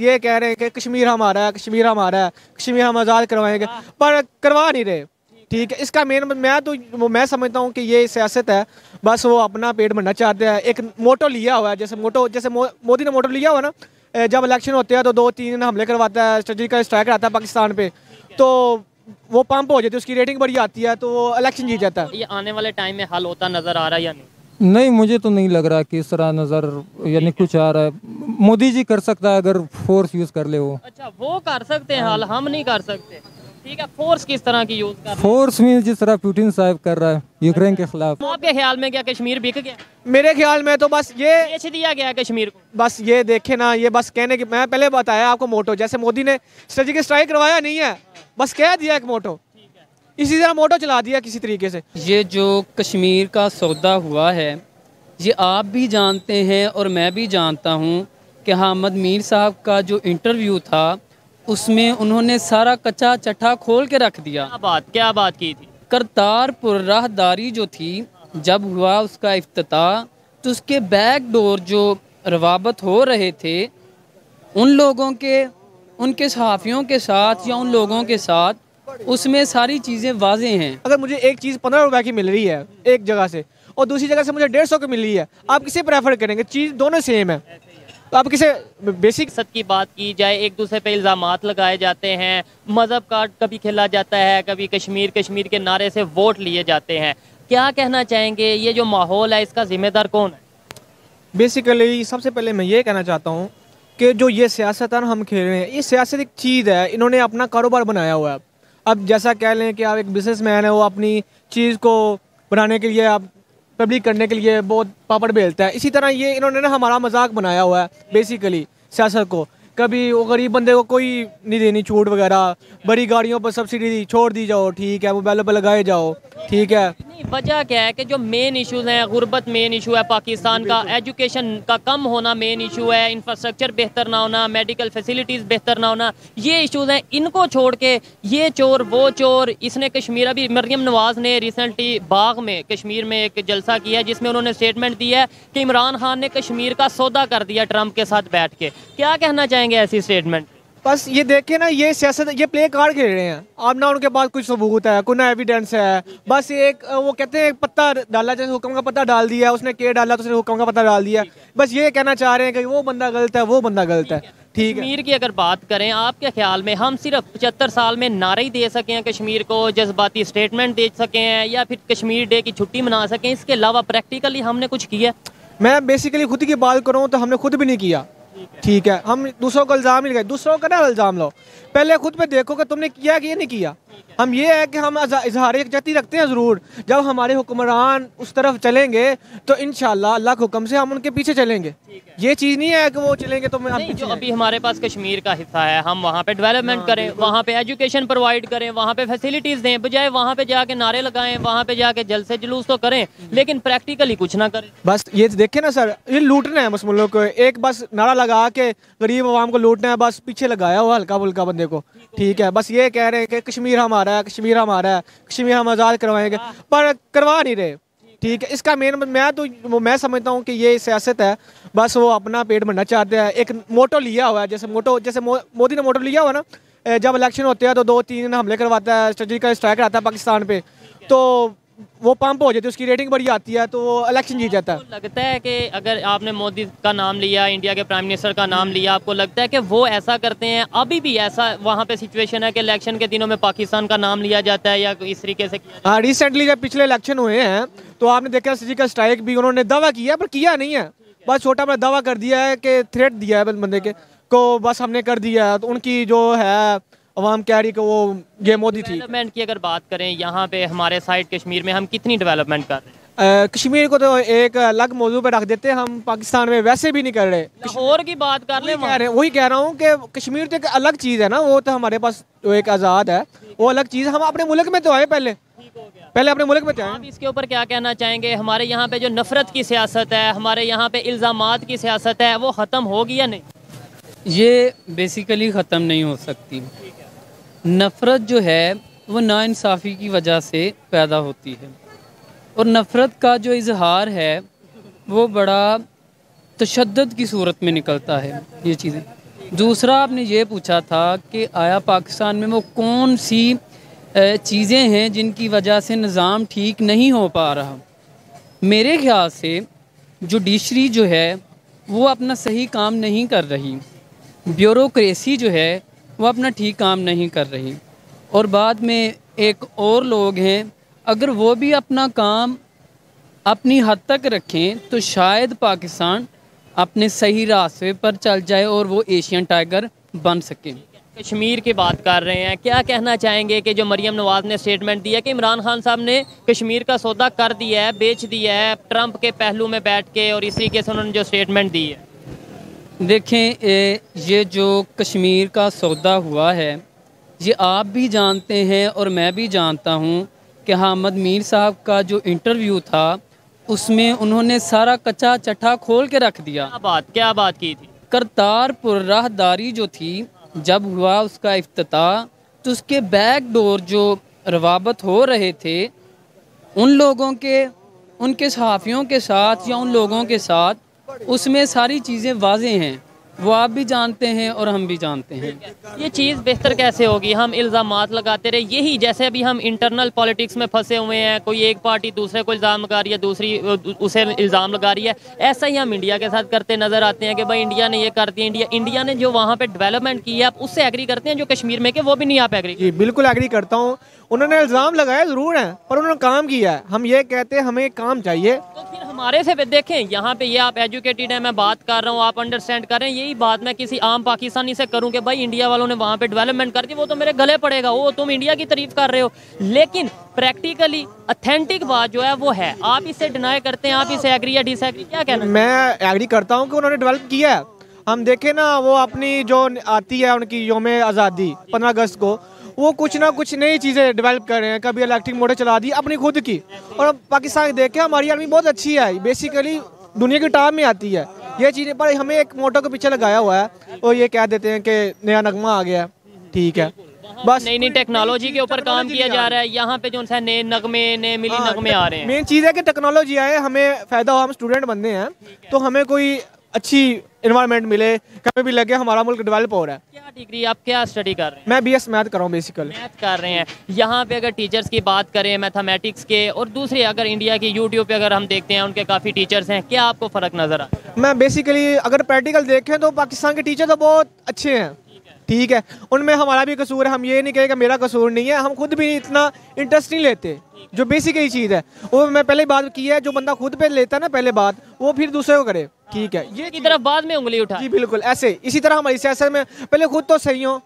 ये कह रहे हैं कि कश्मीर हमारा है, कश्मीर हमारा है, कश्मीर हम आज़ाद करवाएँगे। पर करवा नहीं रहे। ठीक है, इसका मेन मैं तो मैं समझता हूँ कि ये सियासत है, बस वो अपना पेट भरना चाहते हैं। एक मोटो लिया हुआ है, जैसे मोटो, जैसे मोदी ने मोटो लिया हुआ ना जब इलेक्शन होते हैं तो दो तीन हमले करवाता है स्ट्रेटजिकल स्ट्राइक आता है पाकिस्तान पे। तो वो पंप हो जाती है, उसकी रेटिंग बड़ी आती है तो वो इलेक्शन जीत जाता है। ये आने वाले टाइम में हल होता नज़र आ रहा है या नहीं? नहीं मुझे तो नहीं लग रहा कि इस तरह नज़र यानी कुछ आ रहा है। मोदी जी कर सकता है अगर फोर्स यूज़ कर ले वो। अच्छा वो कर सकते हैं हल हम नहीं कर सकते। ठीक है फोर्स किस तरह की यूज़ कर फोर्स मीन जिस तरह पुतिन साहब कर रहा है यूक्रेन के खिलाफ। आपके ख्याल में क्या कश्मीर बिक गया? मेरे ख्याल में तो बस ये बेच दिया गया कश्मीर को। बस ये देखे ना ये बस कहने की मैं पहले बताया आपको मोटो जैसे मोदी ने स्ट्रेटजिकल स्ट्राइक करवाया नहीं है बस कह दिया एक मोटो। इसी तरह मोटो चला दिया किसी तरीके से। ये जो कश्मीर का सौदा हुआ है ये आप भी जानते हैं और मैं भी जानता हूँ कि हामद मीर साहब का जो इंटरव्यू था उसमें उन्होंने सारा कच्चा चट्टा खोल के रख दिया। क्या बात क्या बात की थी? करतारपुर राहदारी जो थी जब हुआ उसका अफ्ताह तो उसके बैक डोर जो रवाबत हो रहे थे उन लोगों के उनके सहाफ़ियों के साथ या उन लोगों के साथ उसमें सारी चीज़ें वाजे हैं। अगर मुझे एक चीज़ पंद्रह रुपए की मिल रही है एक जगह से और दूसरी जगह से मुझे डेढ़ सौ की मिल रही है आप किसे प्रेफर करेंगे? चीज़ दोनों सेम है। तो आप किसे बेसिक सद की बात की जाए एक दूसरे पे इल्ज़ाम लगाए जाते हैं मज़हब का कभी खेला जाता है कभी कश्मीर कश्मीर के नारे से वोट लिए जाते हैं। क्या कहना चाहेंगे? ये जो माहौल है इसका जिम्मेदार कौन है? बेसिकली सबसे पहले मैं ये कहना चाहता हूँ कि जो ये सियासत है हम खेल रहे हैं ये सियासत एक चीज़ है इन्होंने अपना कारोबार बनाया हुआ है। अब जैसा कह लें कि आप एक बिज़नेस मैन है, वो अपनी चीज़ को बनाने के लिए, आप पब्लिक करने के लिए बहुत पापड़ बेलता है। इसी तरह ये इन्होंने ना हमारा मज़ाक बनाया हुआ है बेसिकली सियासत को। कभी वो गरीब बंदे को कोई नहीं देनी छूट वगैरह, बड़ी गाड़ियों पर सब्सिडी छोड़ दी जाओ, ठीक है, मोबाइलों पर लगाए जाओ। ठीक है। वजह क्या है कि जो मेन इश्यूज़ हैं गुर्बत मेन इशू है पाकिस्तान का एजुकेशन का कम होना मेन इशू है इंफ्रास्ट्रक्चर बेहतर ना होना मेडिकल फैसिलिटीज़ बेहतर ना होना ये इश्यूज़ हैं। इनको छोड़ के ये चोर वो चोर इसने कश्मीर अभी मरियम नवाज़ ने रिसेंटली बाग में कश्मीर में एक जलसा किया है जिसमें उन्होंने स्टेटमेंट दिया है कि इमरान खान ने कश्मीर का सौदा कर दिया ट्रंप के साथ बैठ के। क्या कहना चाहेंगे ऐसी स्टेटमेंट बस ये देखे ना ये सियासत ये प्ले कार्ड खेल रहे हैं। अब ना उनके पास कुछ सबूत है कोई ना एविडेंस है। बस एक वो कहते हैं एक पत्ता डाला जैसे हुक्म का पत्ता डाल दिया उसने के डाला तो उसने हुक्म का पत्ता डाल दिया। बस ये कहना चाह रहे हैं कि वो बंदा गलत है वो बंदा गलत है। ठीक है। कश्मीर की अगर बात करें आपके ख्याल में हम सिर्फ़ पचहत्तर साल में नारे ही दे सके हैं कश्मीर को जज्बाती स्टेटमेंट दे सके हैं या फिर कश्मीर डे की छुट्टी मना सकें इसके अलावा प्रैक्टिकली हमने कुछ किया मैं बेसिकली खुद की बात करूँ तो हमने खुद भी नहीं किया। ठीक है। हम दूसरों को इल्ज़ाम ही लगाए। दूसरों का ना इल्ज़ाम लो पहले खुद पे देखो कि तुमने किया कि नहीं किया। हम ये है कि हम इजहार यकजहती रखते हैं ज़रूर। जब हमारे हुक्मरान उस तरफ़ चलेंगे तो इन अल्लाह के हुक्म से हम उनके पीछे चलेंगे। ये चीज़ नहीं है कि वो चलेंगे तो मैं नहीं, जो अभी हमारे पास कश्मीर का हिस्सा है हम वहाँ पे डेवलपमेंट करें वहाँ पे एजुकेशन प्रोवाइड करें वहाँ पे फैसिलिटीज़ दें बजाय वहाँ पे जाके नारे लगाएँ वहाँ पे जाके जल से जुलूस तो करें लेकिन प्रैक्टिकली कुछ ना करें। बस ये देखे ना सर ये लूटना है बस मुल्क को। एक बस नारा लगा के गरीब आवाम को लूटना है बस पीछे लगाया हुआ हल्का फुल्का बंदे को। ठीक है बस ये कह रहे हैं कि कश्मीर हमारा है, कश्मीर हमारा है, कश्मीर हम आज़ाद करवाएँगे। पर करवा नहीं रहे। ठीक है, इसका मेन मैं तो मैं समझता हूँ कि ये सियासत है, बस वो अपना पेट भरना चाहते हैं। एक मोटो लिया हुआ है, जैसे मोटो, जैसे मोदी ने मोटो लिया हुआ ना जब इलेक्शन होते हैं तो दो तीन हमले करवाता है स्ट्रेटिकल स्ट्राइक रहता है पाकिस्तान पे। तो वो पंप हो जाती है उसकी रेटिंग बड़ी आती है तो वो इलेक्शन जीत जाता है। लगता है कि अगर आपने मोदी का नाम लिया इंडिया के प्राइम मिनिस्टर का नाम लिया आपको लगता है कि वो ऐसा करते हैं? अभी भी ऐसा वहाँ पे सिचुएशन है कि इलेक्शन के दिनों में पाकिस्तान का नाम लिया जाता है या इस तरीके से हाँ रिसेंटली जब पिछले इलेक्शन हुए हैं तो आपने देखा सर्जिकल स्ट्राइक भी उन्होंने दावा किया पर किया नहीं है। बस छोटा मैं दावा कर दिया है कि थ्रेट दिया है बंदे के को बस हमने कर दिया है। तो उनकी जो है अवाम कह रही कि वो ये मोदी थी। डेवलपमेंट की अगर बात करें यहाँ पे हमारे साइड कश्मीर में हम कितनी डेवलपमेंट कर रहे हैं? कश्मीर को तो एक अलग मौजू पे रख देते हैं हम पाकिस्तान में वैसे भी नहीं कर रहे। लाहौर की बात कर ले कह रहे वही कह रहा हूँ कि कश्मीर तो एक अलग चीज़ है ना वो तो हमारे पास जो एक आज़ाद है वो अलग चीज़ हम अपने मुल्क में तो आए पहले। पहले अपने मुल्क में तो आप इसके ऊपर क्या कहना चाहेंगे? हमारे यहाँ पे जो नफरत की सियासत है हमारे यहाँ पे इल्ज़ाम की सियासत है वो ख़त्म होगी या नहीं? ये बेसिकली ख़त्म नहीं हो सकती। नफ़रत जो है, वो नाइंसाफ़ी की वजह से पैदा होती है। और नफ़रत का जो इजहार है, वो बड़ा तशद की सूरत में निकलता है, ये चीज़ें। दूसरा आपने ये पूछा था कि आया पाकिस्तान में वो कौन सी चीज़ें हैं जिनकी वजह से निज़ाम ठीक नहीं हो पा रहा? मेरे ख्याल से जुडिशरी जो है, वो अपना सही काम नहीं कर रही। ब्यूरोसी जो है वो अपना ठीक काम नहीं कर रही। और बाद में एक और लोग हैं, अगर वो भी अपना काम अपनी हद तक रखें तो शायद पाकिस्तान अपने सही रास्ते पर चल जाए और वो एशियन टाइगर बन सके। कश्मीर की बात कर रहे हैं। क्या कहना चाहेंगे कि जो मरियम नवाज़ ने स्टेटमेंट दिया कि इमरान खान साहब ने कश्मीर का सौदा कर दिया है, बेच दिया है ट्रंप के पहलू में बैठ के, और इसी के से उन्होंने जो स्टेटमेंट दी है? देखें ए, ये जो कश्मीर का सौदा हुआ है ये आप भी जानते हैं और मैं भी जानता हूँ कि हामद मीर साहब का जो इंटरव्यू था उसमें उन्होंने सारा कच्चा चट्ठा खोल के रख दिया। क्या बात क्या बात की थी? करतारपुर राहदारी जो थी जब हुआ उसका अफ्ताह तो उसके बैक डोर जो रवाबत हो रहे थे उन लोगों के उनके सहाफ़ियों के साथ या उन लोगों के साथ उसमें सारी चीज़ें वाजे हैं। वो आप भी जानते हैं और हम भी जानते हैं। ये चीज़ बेहतर कैसे होगी? हम इल्ज़ाम लगाते रहे। यही जैसे अभी हम इंटरनल पॉलिटिक्स में फंसे हुए हैं कोई एक पार्टी दूसरे को इल्ज़ाम लगा रही है दूसरी उसे इल्ज़ाम लगा रही है। ऐसा ही हम इंडिया के साथ करते नज़र आते हैं कि भाई इंडिया ने ये कर दिया इंडिया इंडिया ने जो वहाँ पर डेवलपमेंट की है आप उससे एग्री करते हैं जो कश्मीर में के वो भी नहीं आप एग्री जी बिल्कुल एग्री करता हूँ। उन्होंने इल्ज़ाम लगाया ज़रूर है पर उन्होंने काम किया है। हम ये कहते हैं हमें काम चाहिए। तो फिर हमारे से देखें यहाँ पे ये आप एजुकेटेड हैं मैं बात कर रहा हूँ आप अंडरस्टैंड कर रहे हैं यही बात मैं किसी आम पाकिस्तानी से करूँ कि भाई इंडिया वालों ने वहाँ पे डेवलपमेंट कर दी वो तो मेरे गले पड़ेगा वो तुम इंडिया की तारीफ़ कर रहे हो। लेकिन प्रैक्टिकली अथेंटिक बात जो है वो है। आप इसे डिनाई करते हैं आप इसे एग्री या डिसएग्री क्या कहना मैं एग्री करता हूँ कि उन्होंने डेवलप किया है। हम देखें ना वो अपनी जो आती है उनकी योम आज़ादी पंद्रह अगस्त को वो कुछ ना कुछ नई चीज़ें डेवलप कर रहे हैं। कभी इलेक्ट्रिक मोटर चला दी अपनी खुद की। और अब पाकिस्तान देख के हमारी आर्मी बहुत अच्छी है। बेसिकली दुनिया की टाप में आती है। ये चीज़ें पर हमें एक मोटर के पीछे लगाया हुआ है। और ये कह देते हैं कि नया नगमा आ गया। ठीक है। बस नई नई टेक्नोलॉजी के ऊपर काम किया जा रहा है। यहाँ पे जो है नए नगमे नए मिली हाँ, नगमे आ रहे हैं। मेन चीज़ है कि टेक्नोलॉजी आए हमें फ़ायदा हो हम स्टूडेंट बनने हैं। तो हमें कोई अच्छी इन्वायरमेंट मिले कभी भी लगे हमारा मुल्क डेवलप हो रहा है। क्या डिग्री आप क्या स्टडी कर रहे हैं? मैं बीएस मैथ कर रहा हूँ बेसिकली मैथ कर रहे हैं। यहाँ पे अगर टीचर्स की बात करें मैथमेटिक्स के और दूसरे अगर इंडिया की यूट्यूब पे अगर हम देखते हैं उनके काफ़ी टीचर्स हैं क्या आपको फ़र्क नज़र आता मैं बेसिकली अगर प्रैक्टिकल देखें तो पाकिस्तान के टीचर तो बहुत अच्छे हैं। ठीक है। उनमें हमारा भी कसूर है। हम ये नहीं कहें मेरा कसूर नहीं है। हम खुद भी इतना इंटरेस्ट नहीं लेते जो बेसिक ही चीज़ है। वो मैं पहले बात की है जो बंदा खुद पे लेता है ना पहले बात वो फिर दूसरे को करे। ठीक है। ये की तरफ़ बाद में उंगली उठा। जी बिल्कुल ऐसे। इसी तरह हमारी सियासत में पहले खुद तो सही हो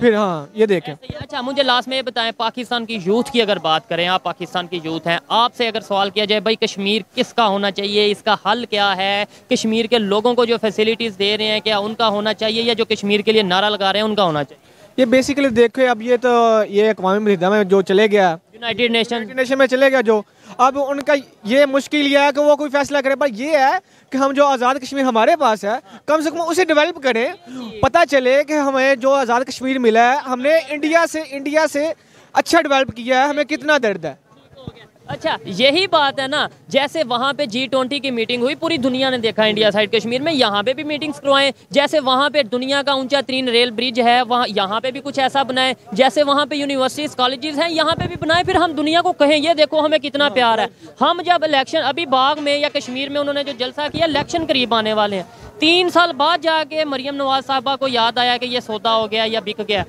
फिर हाँ ये देखें। अच्छा मुझे लास्ट में ये बताएँ पाकिस्तान की यूथ की अगर बात करें आप पाकिस्तान की यूथ हैं आपसे अगर सवाल किया जाए भाई कश्मीर किसका होना चाहिए इसका हल क्या है? कश्मीर के लोगों को जो फैसिलिटीज़ दे रहे हैं क्या उनका होना चाहिए या जो कश्मीर के लिए नारा लगा रहे हैं उनका होना चाहिए? ये बेसिकली देखो अब ये तो ये अकवा मुतहदा में जो चले गया यूनाइटेड नेशन नेशन में चले गए जो। अब उनका ये मुश्किल यह है कि वो कोई फैसला करे, पर ये है कि हम जो आज़ाद कश्मीर हमारे पास है, कम से कम उसे डेवलप करें। पता चले कि हमें जो आज़ाद कश्मीर मिला है, हमने इंडिया से इंडिया से अच्छा डेवलप किया है, हमें कितना दर्द है। अच्छा यही बात है ना जैसे वहाँ पे जी ट्वेंटी की मीटिंग हुई पूरी दुनिया ने देखा इंडिया साइड कश्मीर में यहाँ पे भी मीटिंग्स करवाएँ जैसे वहाँ पे दुनिया का ऊँचा तीन रेल ब्रिज है वहाँ यहाँ पे भी कुछ ऐसा बनाए जैसे वहाँ पे यूनिवर्सिटीज कॉलेजेस हैं यहाँ पे भी बनाए फिर हम दुनिया को कहें ये देखो हमें कितना प्यार है। हम जब इलेक्शन अभी बाग में या कश्मीर में उन्होंने जो जलसा किया इलेक्शन करीब आने वाले हैं। तीन साल बाद जाके मरियम नवाज़ साहबा को याद आया कि ये सौदा हो गया या बिक गया।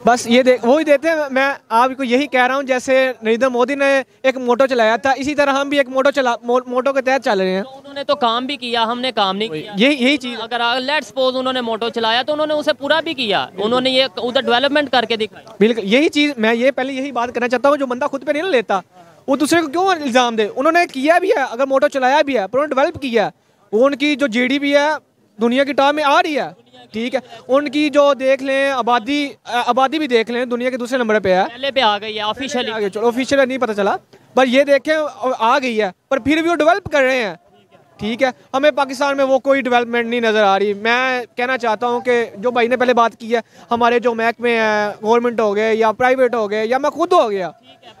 बस ये देख वही देते हैं। मैं आपको यही कह रहा हूँ जैसे नरेंद्र मोदी ने एक मोटो चलाया था इसी तरह हम भी एक मोटो चला मो, मोटो के तहत चल रहे हैं। तो उन्होंने तो काम भी किया हमने काम नहीं किया। यही यही चीज़ अगर लेट सपोज़ उन्होंने मोटो चलाया तो उन्होंने उसे पूरा भी किया। उन्होंने ये उधर डेवलपमेंट करके दिखाया। बिल्कुल यही चीज़ मैं ये पहले यही बात करना चाहता हूँ जो बंदा खुद पे नहीं लेता वो दूसरे को क्यों इल्ज़ाम दे? उन्होंने किया भी है अगर मोटो चलाया भी है पर उन्होंने डेवलप किया है। वो उनकी जो जी है दुनिया की टॉप में आ रही है। ठीक है। उनकी जो देख लें आबादी आबादी भी देख लें दुनिया के दूसरे नंबर पे है। पहले पे आ गई है ऑफिशियली चलो ऑफिशियल नहीं पता चला पर ये देखें आ गई है पर फिर भी वो डेवलप कर रहे हैं। ठीक है हमें पाकिस्तान में वो कोई डेवलपमेंट नहीं नज़र आ रही। मैं कहना चाहता हूँ कि जो भाई ने पहले बात की है हमारे जो महकमे हैं गवर्नमेंट हो गए या प्राइवेट हो गए या मैं खुद हो गया।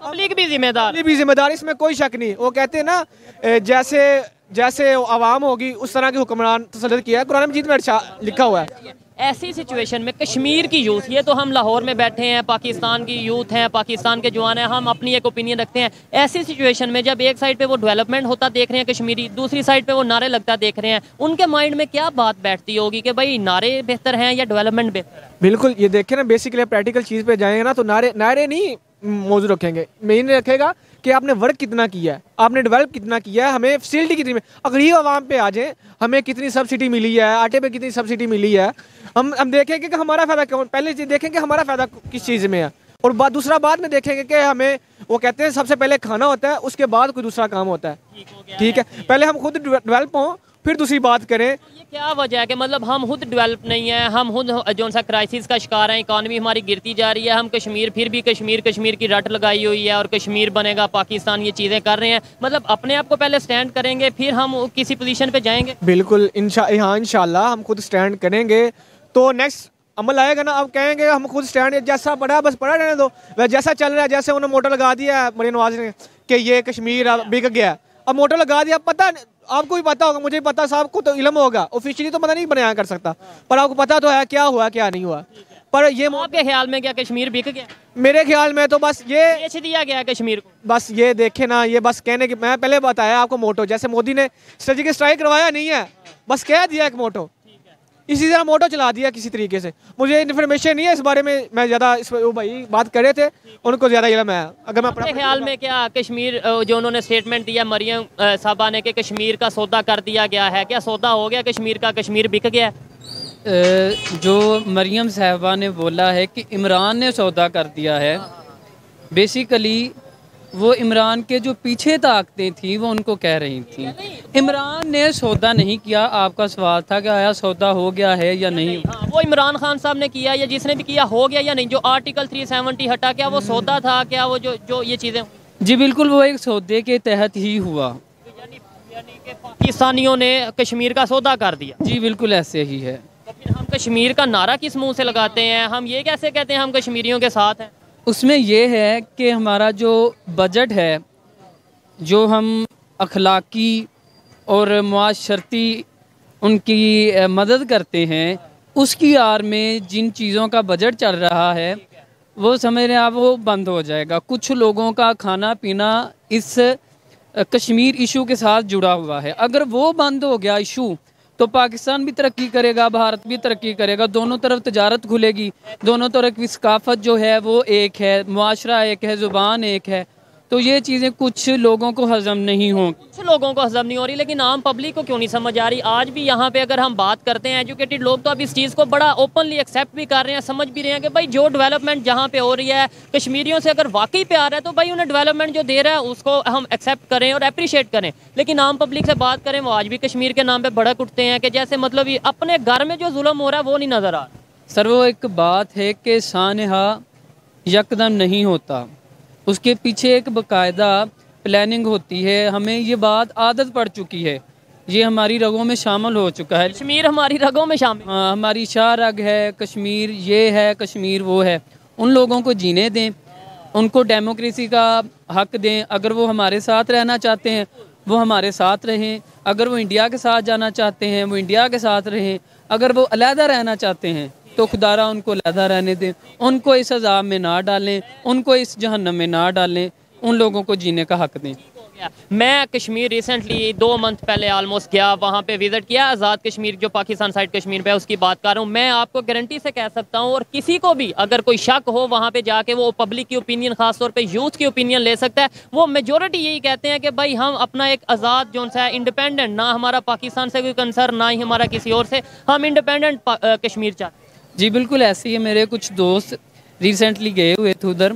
पब्लिक भी जिम्मेदार। भी जिम्मेदार इसमें कोई शक नहीं। वो कहते हैं ना जैसे जैसे आवाम होगी उस तरह के हुक्मरान तसलत किया है। कुरान मजीद में अच्छा लिखा हुआ है। ऐसी सिचुएशन में कश्मीर की यूथ ये तो हम लाहौर में बैठे हैं पाकिस्तान की यूथ हैं पाकिस्तान के जवान हैं हम अपनी एक ओपिनियन रखते हैं। ऐसी सिचुएशन में जब एक साइड पे वो डेवलपमेंट होता देख रहे हैं कश्मीरी दूसरी साइड पे वो नारे लगता देख रहे हैं उनके माइंड में क्या बात बैठती होगी कि भाई नारे बेहतर हैं या डेवलपमेंट बेहतर है? बिल्कुल ये देखें ना बेसिकली प्रैक्टिकल चीज़ पे जाएँगे ना तो नारे नारे नहीं मौजूद रखेंगे। मेन रखेगा कि आपने वर्क कितना किया है, आपने डेवलप कितना किया है, हमें फैसिलिटी कितनी में अगर ये आवाम पे आ जाए, हमें कितनी सब्सिडी मिली है, आटे पे कितनी सब्सिडी मिली है, हम हम देखेंगे कि हमारा फ़ायदा क्यों पहले देखेंगे हमारा फ़ायदा किस चीज़ में है। और बाद दूसरा बाद में देखेंगे कि हमें वो कहते हैं सबसे पहले खाना होता है, उसके बाद कोई दूसरा काम होता है। ठीक है? पहले हम खुद डेवलप हों फिर दूसरी बात करें ये क्या वजह है कि मतलब हम खुद डेवलप नहीं है हम खुद जो सा क्राइसिस का शिकार है इकानमी हमारी गिरती जा रही है हम कश्मीर फिर भी कश्मीर कश्मीर की रट लगाई हुई है और कश्मीर बनेगा पाकिस्तान ये चीज़ें कर रहे हैं। मतलब अपने आप को पहले स्टैंड करेंगे फिर हम किसी पोजीशन पे जाएँगे? बिल्कुल इंशा हाँ इंशाल्लाह हम खुद स्टैंड करेंगे। तो नेक्स्ट अमल आएगा ना अब कहेंगे हम खुद स्टैंड जैसा है, बस पड़ा रहने दो। वह जैसा चल रहा है जैसे उन्होंने मोटर लगा दिया है मरीन नवाज़ ने कि ये कश्मीर बिक गया अब मोटर लगा दिया पता आपको भी पता होगा मुझे भी पता साहब को तो इलम होगा। ऑफिशियली तो पता नहीं बनाया कर सकता। पर आपको पता तो है क्या हुआ क्या नहीं हुआ। पर ये आपके ख्याल में क्या कश्मीर बिक गया? मेरे ख्याल में तो बस ये बेच दिया गया कश्मीर को? बस ये देखे ना ये बस कहने की मैं पहले बताया आपको मोटो जैसे मोदी ने सर्जिकल स्ट्राइक करवाया नहीं है। बस कह दिया एक मोटो। इसी तरह मोटो चला दिया किसी तरीके से। मुझे इन्फॉर्मेशन नहीं है इस बारे में मैं ज़्यादा इस वो भाई बात कर रहे थे उनको ज़्यादा इलम है अगर मैं अपना ख्याल में क्या कश्मीर जो उन्होंने स्टेटमेंट दिया मरियम साहबा ने कि कश्मीर का सौदा कर दिया गया है क्या सौदा हो गया कश्मीर का? कश्मीर बिक गया? जो मरियम साहबा ने बोला है कि इमरान ने सौदा कर दिया है बेसिकली वो इमरान के जो पीछे ताकतें थी वो उनको कह रही थी। इमरान ने सौदा नहीं किया आपका सवाल था कि आया सौदा हो गया है या नहीं नहीं। हाँ, वो इमरान खान साहब ने किया या जिसने भी किया हो गया या नहीं जो आर्टिकल 370 हटा क्या वो सौदा था क्या वो जो जो ये चीज़ें जी बिल्कुल वो एक सौदे के तहत ही हुआ। पाकिस्तानियों ने कश्मीर का सौदा कर दिया। जी बिल्कुल ऐसे ही है। तो फिर हम कश्मीर का नारा किस मुँह से लगाते हैं? हम ये कैसे कहते हैं हम कश्मीरियों के साथ हैं? उसमें यह है कि हमारा जो बजट है जो हम अखलाकी और मुआशरती उनकी मदद करते हैं। उसकी आड़ में जिन चीज़ों का बजट चल रहा है, वो समझ रहे आप वो बंद हो जाएगा। कुछ लोगों का खाना पीना इस कश्मीर इशू के साथ जुड़ा हुआ है। अगर वो बंद हो गया इशू तो पाकिस्तान भी तरक्की करेगा, भारत भी तरक्की करेगा। दोनों तरफ़ तजारत खुलेगी। दोनों तरफ़ की सकाफत जो है, वो एक है माशरा एक है, ज़ुबान एक है। तो ये चीज़ें कुछ लोगों को हजम नहीं हों। कुछ लोगों को हजम नहीं हो रही लेकिन आम पब्लिक को क्यों नहीं समझ आ रही? आज भी यहाँ पे अगर हम बात करते हैं एजुकेटेड लोग तो अब इस चीज़ को बड़ा ओपनली एक्सेप्ट भी कर रहे हैं समझ भी रहे हैं कि भाई जो डेवलपमेंट जहाँ पे हो रही है कश्मीरियों से अगर वाकई पे आ रहा है तो भाई उन्हें डेवलपमेंट जो दे रहा है उसको हम एक्सेप्ट करें और अप्रिशिएट करें। लेकिन आम पब्लिक से बात करें वो आज भी कश्मीर के नाम पर भड़क उठते हैं कि जैसे मतलब अपने घर में जो जुल्म हो रहा है वो नहीं नज़र आ रहा। सर वो एक बात है कि सानहा यकदम नहीं होता। उसके पीछे एक बकायदा प्लानिंग होती है। हमें ये बात आदत पड़ चुकी है। ये हमारी रगों में शामिल हो चुका है। कश्मीर हमारी रगों में शामिल। हाँ, हमारी शाह रग है कश्मीर ये है कश्मीर वो है। उन लोगों को जीने दें। उनको डेमोक्रेसी का हक दें। अगर वो हमारे साथ रहना चाहते हैं वो हमारे साथ रहें। अगर वो इंडिया के साथ जाना चाहते हैं वो इंडिया के साथ रहें। अगर वो अलहदा रहना चाहते हैं तो खुदारा उनको अलहदा रहने दें, उनको इस अजाब में ना डालें, उनको इस जहन्नम में ना डालें, उन लोगों को जीने का हक दें। मैं कश्मीर रिसेंटली दो मंथ पहले ऑलमोस्ट गया, वहाँ पे विज़िट किया, आज़ाद कश्मीर, जो पाकिस्तान साइड कश्मीर पे उसकी बात कर रहा हूँ। मैं आपको गारंटी से कह सकता हूँ, और किसी को भी अगर कोई शक हो वहाँ पे जाके, वो पब्लिक की ओपिनियन खासतौर पे यूथ की ओपिनियन ले सकता है। वो मेजोरिटी यही कहते हैं कि भाई, हम अपना एक आज़ाद जो है इंडिपेंडेंट ना हमारा पाकिस्तान से कोई कंसर्न ना ही हमारा किसी और से, हम इंडिपेंडेंट कश्मीर चाहते हैं। जी बिल्कुल ऐसे ही है। मेरे कुछ दोस्त रिसेंटली गए हुए थे उधर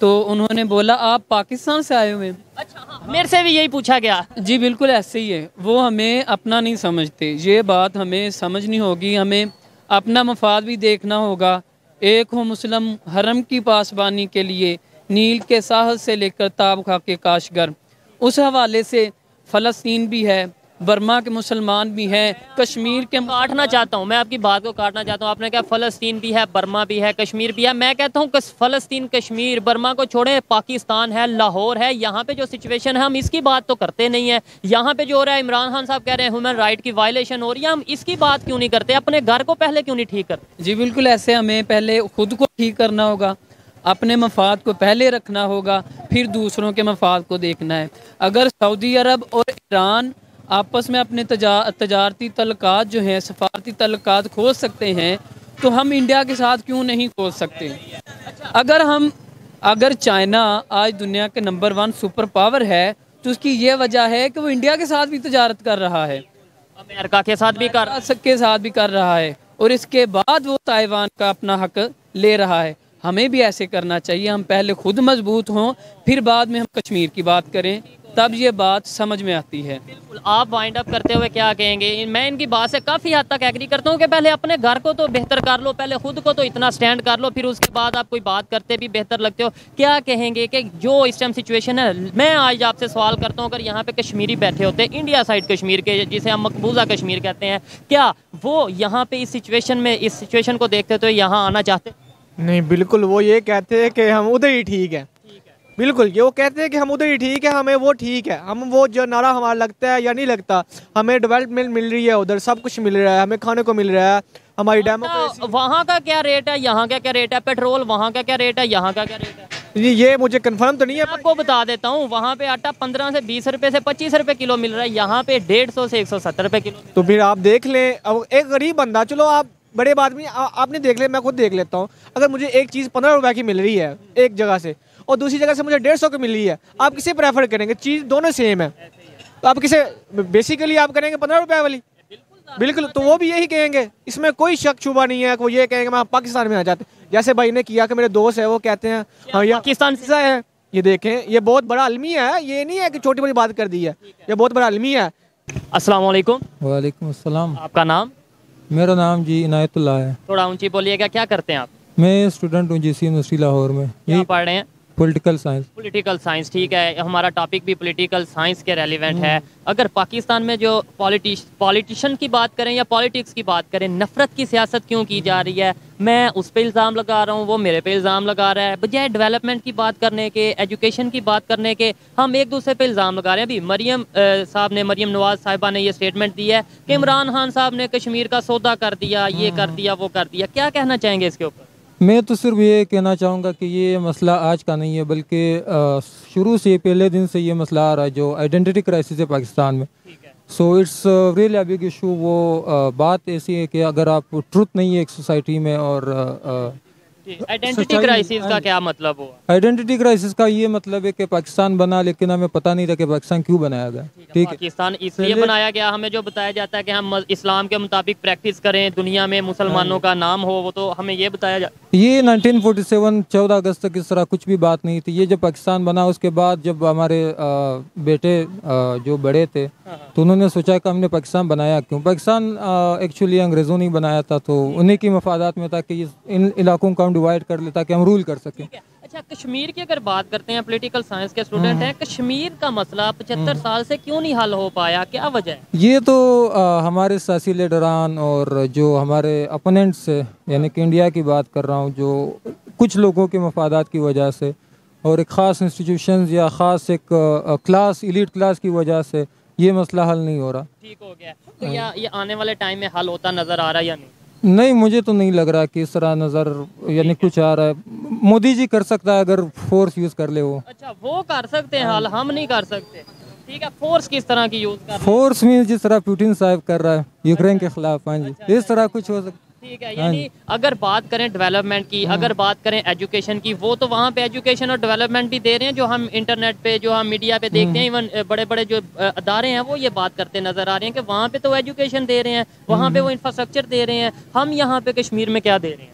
तो उन्होंने बोला आप पाकिस्तान से आए हुए हैं? अच्छा हाँ मेरे से भी यही पूछा गया। जी बिल्कुल ऐसे ही है। वो हमें अपना नहीं समझते। ये बात हमें समझनी होगी हमें अपना मफाद भी देखना होगा। एक हो मुस्लिम हरम की पासबानी के लिए नील के साहल से लेकर ताब खा के काशगर। उस हवाले से फ़लस्तीन भी है। बर्मा के मुसलमान भी हैं कश्मीर के काटना चाहता हूँ मैं आपकी बात को काटना चाहता हूँ। आपने कहा फ़लस्तीन भी है बर्मा भी है कश्मीर भी है। मैं कहता हूँ फ़लस्तीन कश्मीर बर्मा को छोड़े पाकिस्तान है लाहौर है यहाँ पे जो सिचुएशन है हम इसकी बात तो करते नहीं है। यहाँ पे जो हो रहा है इमरान खान साहब कह रहे हैं ह्यूमन राइट की वायलेशन हो रही है हम इसकी बात क्यों नहीं करते? अपने घर को पहले क्यों नहीं ठीक करते? जी बिल्कुल ऐसे हमें पहले खुद को ठीक करना होगा अपने मफाद को पहले रखना होगा फिर दूसरों के मफाद को देखना है। अगर सऊदी अरब और ईरान आपस में अपने तजा तजारती तल्लकात जो हैं सफारती तल्लकात खोज सकते हैं तो हम इंडिया के साथ क्यों नहीं खोज सकते? अगर हम अगर चाइना आज दुनिया के नंबर वन सुपर पावर है तो उसकी ये वजह है कि वो इंडिया के साथ भी तजारत कर रहा है। अमेरिका के साथ भी कर के साथ भी कर रहा है और इसके बाद वो ताइवान का अपना हक ले रहा है। हमें भी ऐसे करना चाहिए हम पहले खुद मज़बूत हों फिर बाद में हम कश्मीर की बात करें। तब ये बात समझ में आती है। बिल्कुल आप वाइंड अप करते हुए क्या कहेंगे? मैं इनकी बात से काफ़ी हद तक एग्री करता हूँ कि पहले अपने घर को तो बेहतर कर लो पहले खुद को तो इतना स्टैंड कर लो फिर उसके बाद आप कोई बात करते भी बेहतर लगते हो। क्या कहेंगे कि जो इस टाइम सिचुएशन है मैं आज आपसे सवाल करता हूँ अगर यहाँ पे कश्मीरी बैठे होते इंडिया साइड कश्मीर के जिसे हम मकबूजा कश्मीर कहते हैं क्या वो यहाँ पे इस सिचुएशन में इस सिचुएशन को देखते तो यहाँ आना चाहते? नहीं बिल्कुल वो ये कहते हैं कि हम उधर ही ठीक है। बिल्कुल ये वो कहते हैं कि हम उधर ही ठीक है हमें वो ठीक है। हम वो जो नारा हमारा लगता है या नहीं लगता हमें डेवलपमेंट मिल रही है उधर सब कुछ मिल रहा है हमें खाने को मिल रहा है हमारी डेमोक्रेसी तो वहाँ का क्या रेट है यहाँ का क्या रेट है पेट्रोल वहाँ का क्या रेट है यहाँ का क्या रेट है? ये- ये मुझे कंफर्म तो नहीं है आपको बता देता हूँ वहाँ पे आटा पंद्रह से बीस रुपए से पच्चीस रुपए किलो मिल रहा है यहाँ पे डेढ़ सौ से एक सौ सत्तर रुपए किलो तो फिर आप देख लें अब एक गरीब बंदा चलो आप बड़े आदमी आ- आपने देख ले मैं खुद देख लेता हूँ। अगर मुझे एक चीज़ पंद्रह रुपए की मिल रही है एक जगह से और दूसरी जगह से मुझे डेढ़ सौ की मिल रही है आप किसे प्रेफर करेंगे? चीज़ दोनों सेम है। तो आप किसे बेसिकली आप करेंगे पंद्रह रुपए वाली? बिल्कुल तो वो भी यही कहेंगे। इसमें कोई शक शुबा नहीं है कि वो ये कहेंगे मैं पाकिस्तान में आ जाते जैसे भाई ने किया कि मेरे दोस्त है वो कहते हैं हाँ ये पाकिस्तान से? है। ये देखें ये बहुत बड़ा अलमिया है ये नहीं है कि छोटी बड़ी बात कर दी है। ये बहुत बड़ा अलमिया है। असलम वालेकुम। वालेकुम अस्सलाम। आपका नाम? मेरा नाम जी इनायतुल्ला है। थोड़ा ऊँची बोलिएगा क्या करते हैं आप? मैं स्टूडेंट हूँ जी सी यूनिवर्सिटी लाहौर में। यही पढ़ रहे हैं? पॉलिटिकल साइंस पॉलिटिकल साइंस ठीक है। हमारा टॉपिक भी पॉलिटिकल साइंस के रेलिवेंट है। अगर पाकिस्तान में जो पॉलिटिश पॉलिटिशियन की बात करें या पॉलिटिक्स की बात करें नफरत की सियासत क्यों की जा रही है? मैं उस पर इल्ज़ाम लगा रहा हूँ वो मेरे पे इल्ज़ाम लगा रहा है। बजाय डेवलपमेंट की बात करने के एजुकेशन की बात करने के हम एक दूसरे पे इल्ज़ाम लगा रहे हैं। अभी मरियम अ, साहब ने मरियम नवाज़ साहिबा ने ये स्टेटमेंट दी है कि इमरान खान साहब ने कश्मीर का सौदा कर दिया ये कर दिया वो कर दिया। क्या कहना चाहेंगे इसके ऊपर? मैं तो सिर्फ़ ये कहना चाहूँगा कि ये मसला आज का नहीं है बल्कि शुरू से पहले दिन से ये मसला आ रहा है जो आइडेंटिटी क्राइसिस है पाकिस्तान में। So it's real big issue वो uh, बात ऐसी है कि अगर आप ट्रुथ नहीं है एक सोसाइटी में और आइडेंटिटी क्राइसिस का क्या मतलब हुआ? आइडेंटिटी क्राइसिस का ये मतलब है कि पाकिस्तान बना लेकिन हमें पता नहीं था कि पाकिस्तान क्यों बनाया गया। ठीक है पाकिस्तान इसलिए बनाया गया हमें जो बताया जाता है कि हम इस्लाम के मुताबिक प्रैक्टिस करें दुनिया में मुसलमानों का नाम हो वो तो हमें ये बताया जा ये 1947 14 अगस्त तक इस तरह कुछ भी बात नहीं थी। ये जब पाकिस्तान बना उसके बाद जब हमारे बेटे जो बड़े थे तो उन्होंने सोचा कि हमने पाकिस्तान बनाया क्यों? पाकिस्तान एक्चुअली अंग्रेज़ों ने बनाया था तो उन्हीं की मफादात में था कि इन इलाकों को हम डिवाइड कर ले ताकि हम रूल कर सकें। अच्छा कश्मीर की अगर बात करते हैं पॉलिटिकल साइंस के स्टूडेंट हैं कश्मीर का मसला पचहत्तर साल से क्यों नहीं हल हो पाया? क्या वजह है? ये तो अ, हमारे सियासी लीडरान और जो हमारे अपोनेंट्स है यानी कि इंडिया की बात कर रहा हूँ जो कुछ लोगों के मफादात की वजह से और एक ख़ास इंस्टीट्यूशन या ख़ास एक क्लास इलीट क्लास की वजह से ये मसला हल नहीं हो रहा। ठीक हो गया। तो या ये आने वाले टाइम में हल होता नज़र आ रहा है या नहीं? नहीं मुझे तो नहीं लग रहा कि इस तरह नज़र यानी कुछ आ रहा है। मोदी जी कर सकता है अगर फोर्स यूज़ कर ले वो। अच्छा वो कर सकते हैं हाल हम नहीं कर सकते। ठीक है फोर्स किस तरह की यूज़ कर फोर्स मीन जिस तरह पुटिन साहब कर रहा है यूक्रेन के खिलाफ हाँ जी। इस तरह कुछ हो सकता ठीक है यानी अगर बात करें डेवलपमेंट की अगर बात करें एजुकेशन की वो तो वहाँ पे एजुकेशन और डेवलपमेंट भी दे रहे हैं जो हम इंटरनेट पे जो हम मीडिया पे देखते हैं इवन बड़े बड़े जो अदारे हैं वो ये बात करते नज़र आ रहे हैं कि वहाँ पे तो एजुकेशन दे रहे हैं वहाँ पे वो इंफ्रास्ट्रक्चर दे रहे हैं हम यहाँ पे कश्मीर में क्या दे रहे हैं?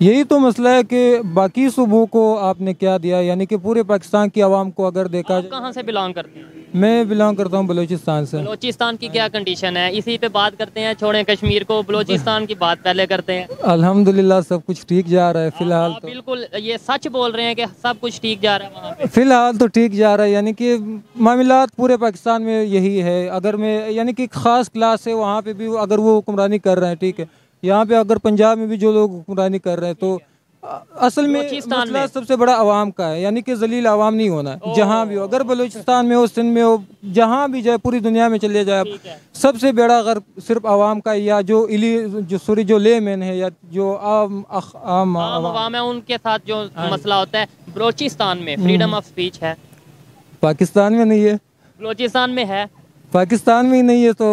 यही तो मसला है कि बाकी सूबों को आपने क्या दिया यानी कि पूरे पाकिस्तान की आवाम को अगर देखा कहाँ से बिलोंग करते हैं? मैं बिलोंग करता हूँ बलूचिस्तान से। बलोचिस्तान की क्या कंडीशन है? इसी पे बात करते हैं छोड़ें कश्मीर को। बलोचिस्तान की बात पहले करते हैं। अल्हम्दुलिल्लाह सब कुछ ठीक जा रहा है फ़िलहाल तो। बिल्कुल ये सच बोल रहे हैं कि सब कुछ ठीक जा रहा है फ़िलहाल तो ठीक जा रहा है यानी कि मामला पूरे पाकिस्तान में यही है। अगर मैं यानी कि ख़ास क्लास है वहाँ पे भी अगर वो हुक्मरानी कर रहे हैं ठीक है। यहाँ पे अगर पंजाब में भी जो लोग हुक्मरानी कर रहे हैं तो असल में मसला सबसे बड़ा आवाम का है यानी कि जलील आवाम नहीं होना है। जहाँ भी हो अगर बलूचिस्तान में हो सिंध में हो जहाँ भी जाए पूरी दुनिया में चले जाए सबसे बड़ा अगर सिर्फ़ आवाम का या जो इली जो सॉरी जो ले मैन है या जो आम अख- आम आम आवाम अवाम है उनके साथ जो मसला होता है बलोचिस्तान में फ्रीडम ऑफ़ स्पीच है। पाकिस्तान में नहीं है। बलोचिस्तान में है। पाकिस्तान में ही नहीं है तो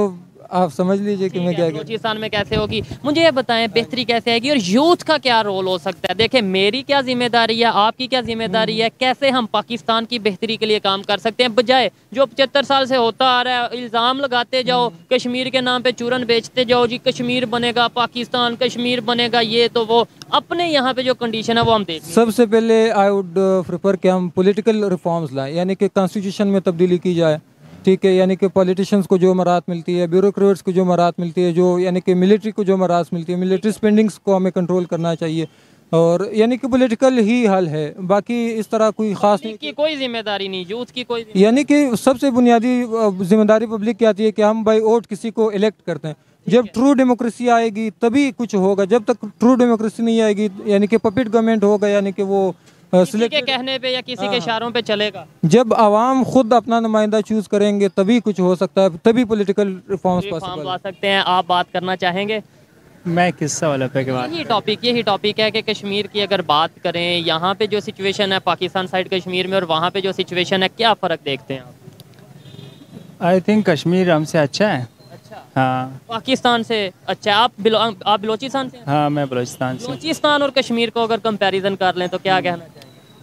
आप समझ लीजिए कि मैं क्या बलोचिस्तान में कैसे होगी? मुझे ये बताएँ बेहतरी कैसे आएगी और यूथ का क्या रोल हो सकता है? देखें मेरी क्या ज़िम्मेदारी है आपकी क्या ज़िम्मेदारी है? कैसे हम पाकिस्तान की बेहतरी के लिए काम कर सकते हैं? बजाय जो पचहत्तर साल से होता आ रहा है इल्ज़ाम लगाते जाओ कश्मीर के नाम पे चूरन बेचते जाओ जी कश्मीर बनेगा पाकिस्तान कश्मीर बनेगा ये तो वो अपने यहाँ पे जो कंडीशन है वो हम देखें सबसे पहले आई वुड प्रेफर कि हम पॉलिटिकल रिफॉर्म्स लाएँ यानी कि कॉन्स्टिट्यूशन में तब्दीली की जाए। ठीक है यानी कि पॉलिटिशियंस को जो मराहत मिलती है ब्यूरोक्रेट्स को जो मराहत मिलती है जो यानी कि मिलिट्री को जो मराहत मिलती है मिलिट्री स्पेंडिंग्स को हमें कंट्रोल करना चाहिए। और यानी कि पॉलिटिकल ही हल है बाकी इस तरह कोई ख़ास नहीं की कोई ज़िम्मेदारी नहीं यूथ की कोई यानी कि सबसे बुनियादी ज़िम्मेदारी पब्लिक की आती है कि हम बाई वोट किसी को इलेक्ट करते हैं। जब ट्रू डेमोक्रेसी आएगी तभी कुछ होगा जब तक ट्रू डेमोक्रेसी नहीं आएगी यानी कि पपिट गवर्नमेंट होगा यानी कि वो किसी के कहने पे या किसी के इशारों पे चलेगा। जब आवाम खुद अपना नुमाइंदा चूज़ करेंगे तभी कुछ हो सकता है तभी पोलिटिकल रिफॉर्म्स रिफॉर्म पॉसिबल ला सकते हैं आप बात करना चाहेंगे? मैं किस सवाल पे के बाद यही टॉपिक यही टॉपिक है कि कश्मीर की अगर बात करें यहाँ पे जो सिचुएशन है पाकिस्तान साइड कश्मीर में और वहाँ पे जो सिचुएशन है क्या फ़र्क देखते हैं आप? आई थिंक कश्मीर हमसे अच्छा है। अच्छा। हाँ। पाकिस्तान से अच्छा आप बिलो, आप बलोचिस्तान से हाँ? मैं बलूचिस्तान से बलोचिस्तान और कश्मीर को अगर कंपैरिजन कर लें तो क्या कहना चाहिए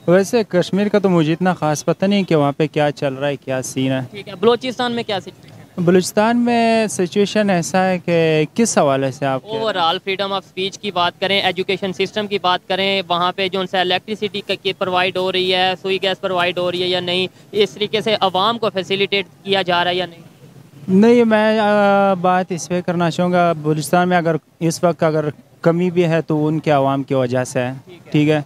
वैसे कश्मीर का तो मुझे इतना ख़ास पता नहीं कि वहाँ पे क्या चल रहा है क्या सीन है। ठीक है बलोचिस्तान में क्या सिचुएशन बलूचिस्तान में सिचुएशन ऐसा है कि किस हवाले से आप? ओवरऑल फ्रीडम ऑफ़ स्पीच की बात करें एजुकेशन सिस्टम की बात करें वहाँ पे जो उनसे इलेक्ट्रिसिटी की प्रोवाइड हो रही है सुई गैस प्रोवाइड हो रही है या नहीं इस तरीके से आवाम को फैसिलिटेट किया जा रहा है या नहीं? नहीं मैं आ, बात इस पर करना चाहूँगा। बलूचिस्तान में अगर इस वक्त अगर कमी भी है तो उनके आवाम की वजह से है। ठीक है?